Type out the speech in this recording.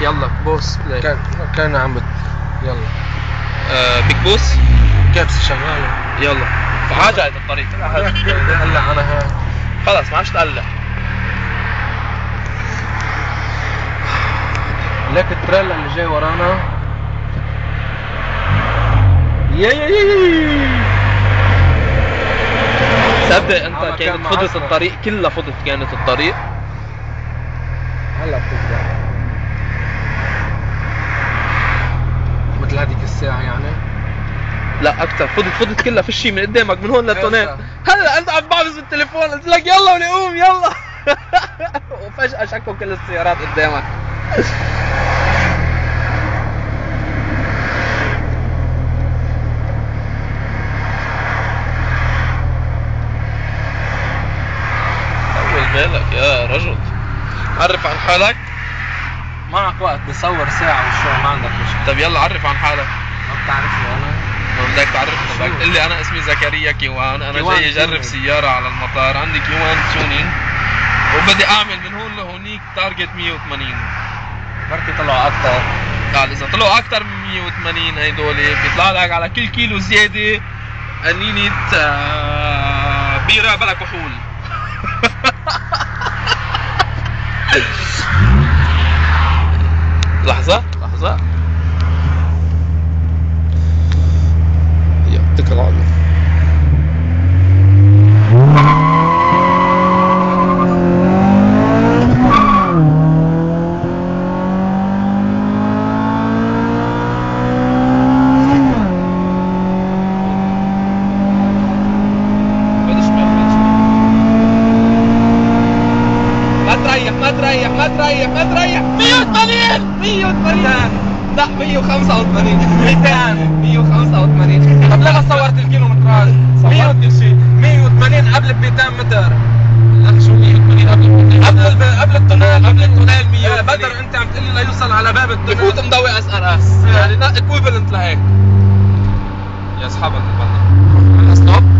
يلا بوس بلاي. كان كان عم بت يلا. آه بيج بوس كبسه شغاله يلا. الطريق طلع هذا. هلا أنا ها خلص ما عادش تقلع لك التريلا اللي جاي ورانا. يا يا يا يا. تصدق أنت كان كانت فضت. الطريق كلها فضت كانت الطريق. هلا بتبدأ. لا أكثر فضت فضت كلها في شيء من قدامك من هون لتونين؟ هلا أنت عم بعبس بالتليفون. قلت لك يلا ولي قوم يلا. وفجأة شكوا كل السيارات قدامك. طول بالك يا رجل. عرف عن حالك؟ معك وقت بصور ساعة والشو ما عندك مشكلة. طب يلا عرف عن حالك. ما بتعرفني أنا. بدك تعرفنا؟ بدك تقول لي أنا اسمي زكريا كيوان. أنا كيوان جاي أجرب. سيارة على المطار. عندي كيوان Tuning وبدي أعمل من هون لهونيك target 180 بركي طلعوا أكثر قال إذا طلعوا أكثر من 180 هيدول بيطلع لك على كل كيلو زيادة. قنينه آه، بيرة بلا كحول. لحظة لحظة. teclado. Matraia, matraia, matraia, matraia! Miúdo Mariano! Miúdo Mariano! 185 200 185 طب ليه صورت الكيلومتراج؟ صورت. كل شيء 180 قبل ب 200 متر. لك شو 180 قبل قبل. قبل التونيل قبل التونيل 180. آه، بدر أنت عم تقول لي ليوصل على باب التونيل بفوت مضوي أس آر آس. يعني ايكويفالنت لهيك. يا اصحاب البنا